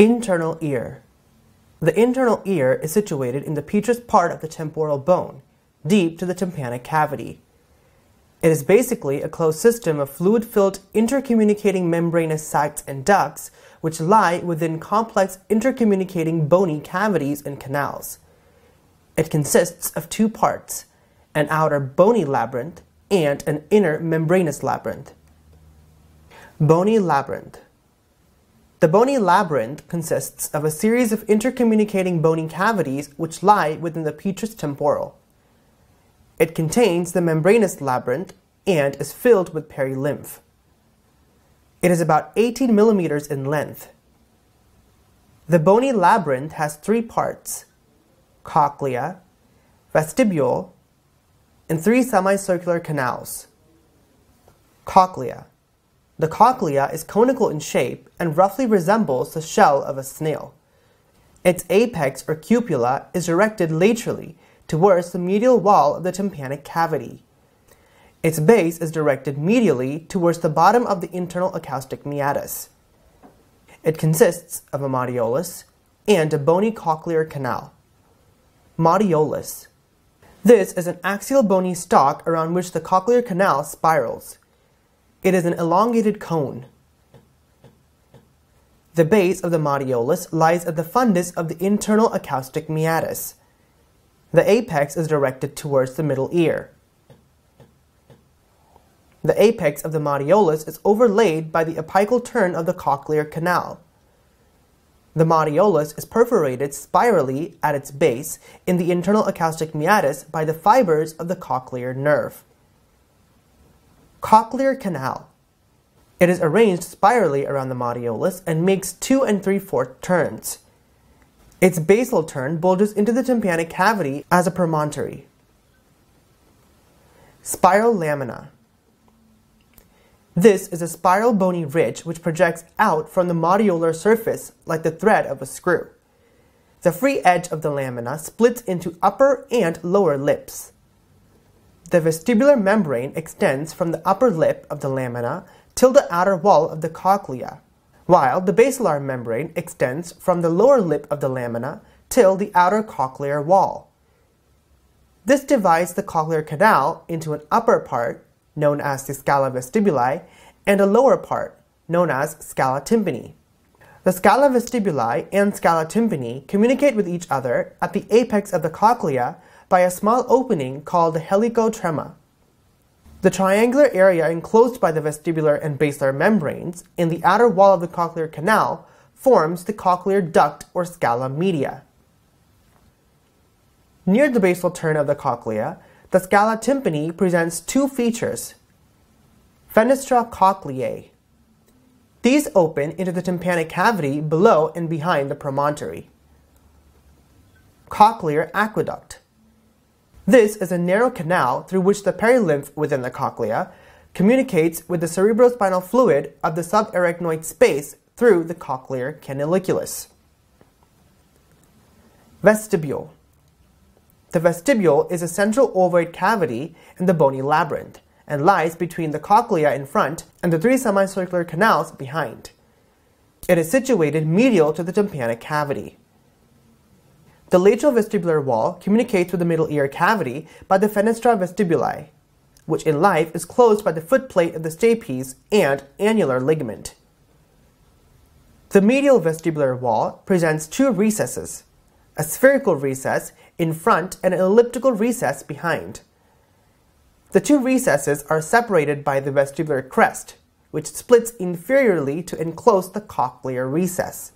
Internal ear. The internal ear is situated in the petrous part of the temporal bone, deep to the tympanic cavity. It is basically a closed system of fluid-filled intercommunicating membranous sacs and ducts which lie within complex intercommunicating bony cavities and canals. It consists of two parts, an outer bony labyrinth and an inner membranous labyrinth. Bony labyrinth. The bony labyrinth consists of a series of intercommunicating bony cavities which lie within the petrous temporal. It contains the membranous labyrinth and is filled with perilymph. It is about 18 millimeters in length. The bony labyrinth has three parts cochlea, vestibule, and three semicircular canals. Cochlea. The cochlea is conical in shape and roughly resembles the shell of a snail. Its apex or cupula is erected laterally towards the medial wall of the tympanic cavity. Its base is directed medially towards the bottom of the internal acoustic meatus. It consists of a modiolus and a bony cochlear canal. Modiolus. This is an axial bony stalk around which the cochlear canal spirals. It is an elongated cone. The base of the modiolus lies at the fundus of the internal acoustic meatus. The apex is directed towards the middle ear. The apex of the modiolus is overlaid by the apical turn of the cochlear canal. The modiolus is perforated spirally at its base in the internal acoustic meatus by the fibers of the cochlear nerve. Cochlear canal. It is arranged spirally around the modiolus and makes two and three-fourth turns. Its basal turn bulges into the tympanic cavity as a promontory. Spiral lamina. This is a spiral bony ridge which projects out from the modiolar surface like the thread of a screw. The free edge of the lamina splits into upper and lower lips. The vestibular membrane extends from the upper lip of the lamina till the outer wall of the cochlea, while the basilar membrane extends from the lower lip of the lamina till the outer cochlear wall. This divides the cochlear canal into an upper part, known as the scala vestibuli, and a lower part, known as scala tympani. The scala vestibuli and scala tympani communicate with each other at the apex of the cochlea by a small opening called the helicotrema. The triangular area enclosed by the vestibular and basilar membranes in the outer wall of the cochlear canal forms the cochlear duct or scala media. Near the basal turn of the cochlea, the scala tympani presents two features. Fenestra cochleae. These open into the tympanic cavity below and behind the promontory. Cochlear aqueduct. This is a narrow canal through which the perilymph within the cochlea communicates with the cerebrospinal fluid of the subarachnoid space through the cochlear canaliculus. Vestibule. The vestibule is a central ovoid cavity in the bony labyrinth and lies between the cochlea in front and the three semicircular canals behind. It is situated medial to the tympanic cavity. The lateral vestibular wall communicates with the middle ear cavity by the fenestra vestibuli, which in life is closed by the footplate of the stapes and annular ligament. The medial vestibular wall presents two recesses, a spherical recess in front and an elliptical recess behind. The two recesses are separated by the vestibular crest, which splits inferiorly to enclose the cochlear recess.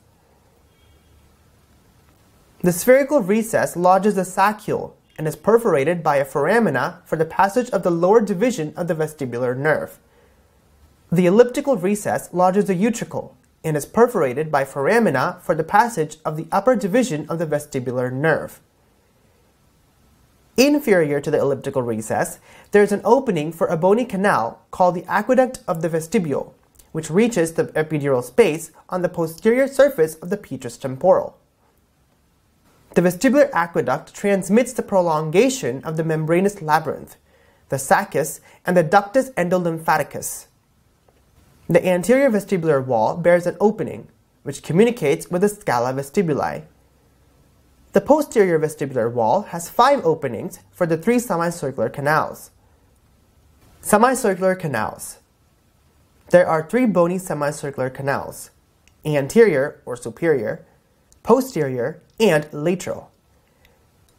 The spherical recess lodges the saccule and is perforated by a foramina for the passage of the lower division of the vestibular nerve. The elliptical recess lodges the utricle and is perforated by foramina for the passage of the upper division of the vestibular nerve. Inferior to the elliptical recess, there is an opening for a bony canal called the aqueduct of the vestibule, which reaches the epidural space on the posterior surface of the petrous temporal. The vestibular aqueduct transmits the prolongation of the membranous labyrinth, the saccus, and the ductus endolymphaticus. The anterior vestibular wall bears an opening, which communicates with the scala vestibuli. The posterior vestibular wall has five openings for the three semicircular canals. Semicircular canals. There are three bony semicircular canals, anterior or superior, posterior, and lateral.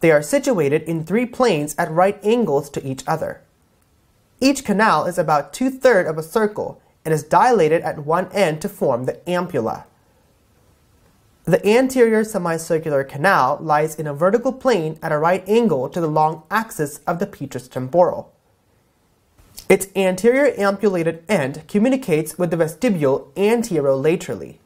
They are situated in three planes at right angles to each other. Each canal is about two-thirds of a circle and is dilated at one end to form the ampulla. The anterior semicircular canal lies in a vertical plane at a right angle to the long axis of the petrous temporal. Its anterior ampullated end communicates with the vestibule anterolaterally.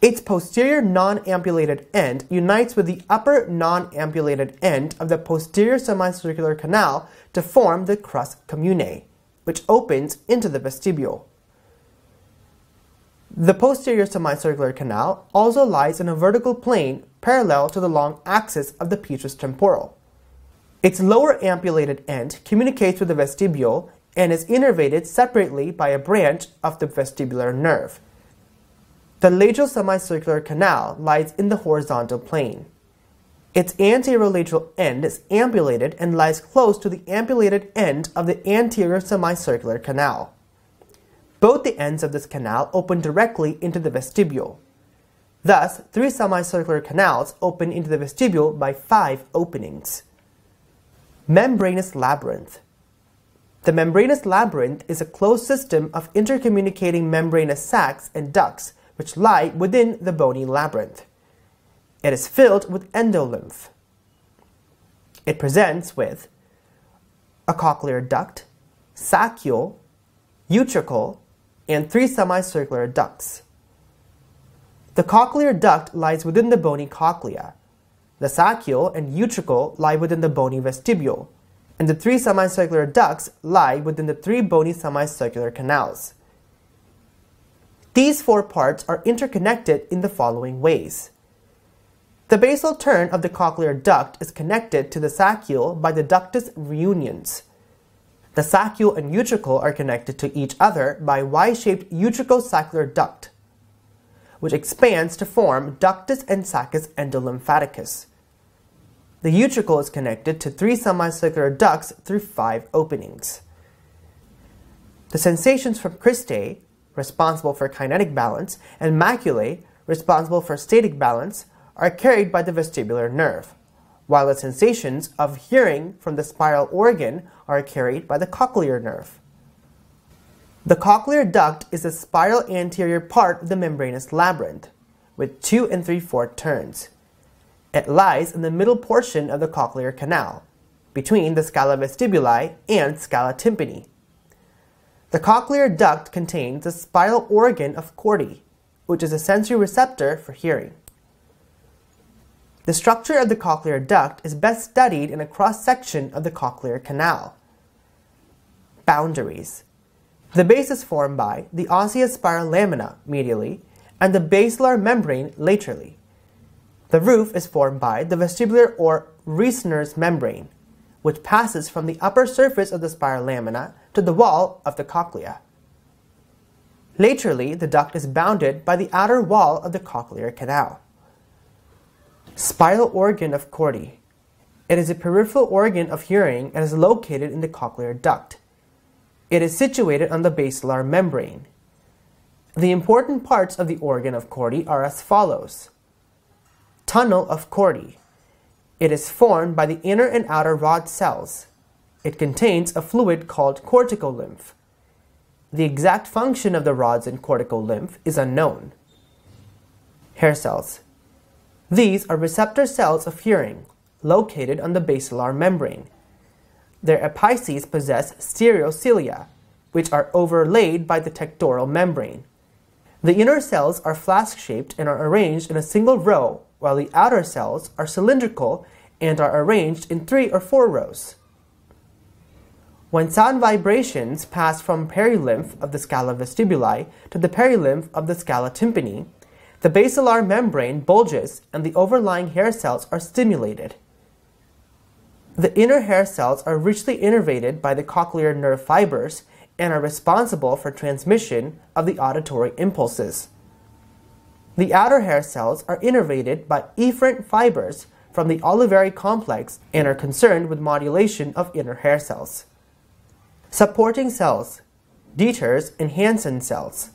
Its posterior non-ampullated end unites with the upper non-ampullated end of the posterior semicircular canal to form the crus commune, which opens into the vestibule. The posterior semicircular canal also lies in a vertical plane parallel to the long axis of the petrous temporal. Its lower ampullated end communicates with the vestibule and is innervated separately by a branch of the vestibular nerve. The lateral semicircular canal lies in the horizontal plane. Its anterolateral end is ampullated and lies close to the ampullated end of the anterior semicircular canal. Both the ends of this canal open directly into the vestibule. Thus, three semicircular canals open into the vestibule by five openings. Membranous labyrinth. The membranous labyrinth is a closed system of intercommunicating membranous sacs and ducts which lie within the bony labyrinth. It is filled with endolymph. It presents with a cochlear duct, saccule, utricle, and three semicircular ducts. The cochlear duct lies within the bony cochlea. The saccule and utricle lie within the bony vestibule, and the three semicircular ducts lie within the three bony semicircular canals. These four parts are interconnected in the following ways. The basal turn of the cochlear duct is connected to the saccule by the ductus reuniens. The saccule and utricle are connected to each other by Y-shaped utricle-saccular duct, which expands to form ductus and saccus endolymphaticus. The utricle is connected to three semicircular ducts through five openings. The sensations from cristae responsible for kinetic balance, and maculae, responsible for static balance, are carried by the vestibular nerve, while the sensations of hearing from the spiral organ are carried by the cochlear nerve. The cochlear duct is the spiral anterior part of the membranous labyrinth, with two and three-fourth turns. It lies in the middle portion of the cochlear canal, between the scala vestibuli and scala tympani. The cochlear duct contains the spiral organ of Corti, which is a sensory receptor for hearing. The structure of the cochlear duct is best studied in a cross-section of the cochlear canal. Boundaries. The base is formed by the osseous spiral lamina medially and the basilar membrane laterally. The roof is formed by the vestibular or Reissner's membrane, which passes from the upper surface of the spiral lamina to the wall of the cochlea. Laterally, the duct is bounded by the outer wall of the cochlear canal. Spiral organ of Corti. It is a peripheral organ of hearing and is located in the cochlear duct. It is situated on the basilar membrane. The important parts of the organ of Corti are as follows. Tunnel of Corti. It is formed by the inner and outer rod cells. It contains a fluid called corticolymph. The exact function of the rods in corticolymph is unknown. Hair cells. These are receptor cells of hearing, located on the basilar membrane. Their apices possess stereocilia, which are overlaid by the tectorial membrane. The inner cells are flask-shaped and are arranged in a single row while the outer cells are cylindrical and are arranged in three or four rows. When sound vibrations pass from perilymph of the scala vestibuli to the perilymph of the scala tympani, the basilar membrane bulges and the overlying hair cells are stimulated. The inner hair cells are richly innervated by the cochlear nerve fibers and are responsible for transmission of the auditory impulses. The outer hair cells are innervated by efferent fibers from the olivary complex and are concerned with modulation of inner hair cells. Supporting cells, Deiters' and Hensen cells.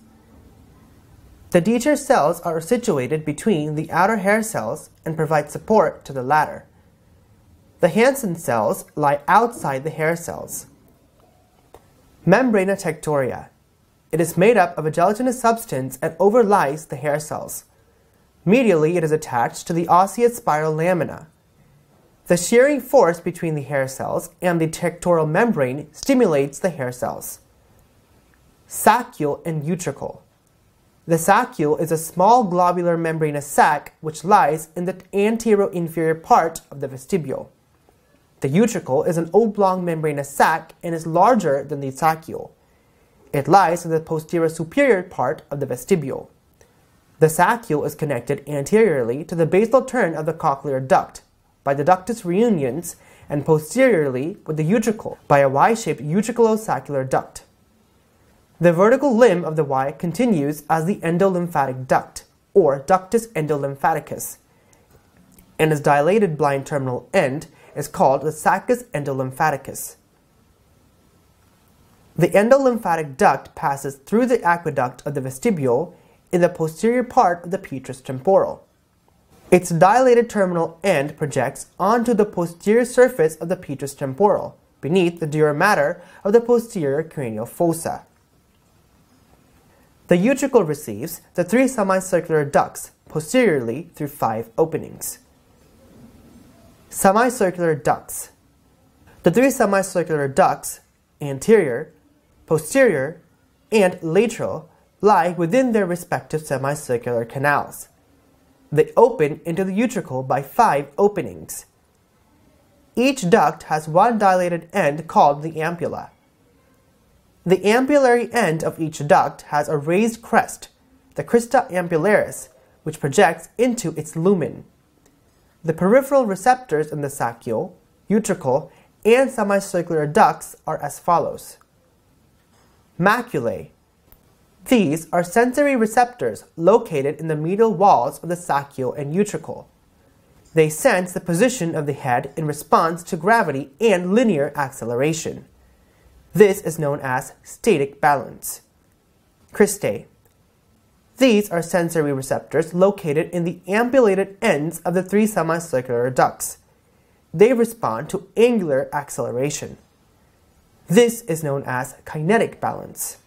The Dieter cells are situated between the outer hair cells and provide support to the latter. The Hensen cells lie outside the hair cells. Membrana tectoria. It is made up of a gelatinous substance and overlies the hair cells. Medially, it is attached to the osseous spiral lamina. The shearing force between the hair cells and the tectorial membrane stimulates the hair cells. Saccule and utricle. The saccule is a small globular membranous sac which lies in the anterior-inferior part of the vestibule. The utricle is an oblong membranous sac and is larger than the saccule. It lies in the posterior superior part of the vestibule. The saccule is connected anteriorly to the basal turn of the cochlear duct by the ductus reuniens and posteriorly with the utricle by a Y-shaped utriculosaccular duct. The vertical limb of the Y continues as the endolymphatic duct, or ductus endolymphaticus, and its dilated blind terminal end is called the saccus endolymphaticus. The endolymphatic duct passes through the aqueduct of the vestibule in the posterior part of the petrous temporal. Its dilated terminal end projects onto the posterior surface of the petrous temporal, beneath the dura mater of the posterior cranial fossa. The utricle receives the three semicircular ducts posteriorly through five openings. Semicircular ducts. The three semicircular ducts, anterior, posterior, and lateral, lie within their respective semicircular canals. They open into the utricle by five openings. Each duct has one dilated end called the ampulla. The ampullary end of each duct has a raised crest, the crista ampullaris, which projects into its lumen. The peripheral receptors in the saccule, utricle, and semicircular ducts are as follows. Maculae. These are sensory receptors located in the medial walls of the saccule and utricle. They sense the position of the head in response to gravity and linear acceleration. This is known as static balance. Cristae. These are sensory receptors located in the ampullated ends of the three semicircular ducts. They respond to angular acceleration. This is known as kinetic balance.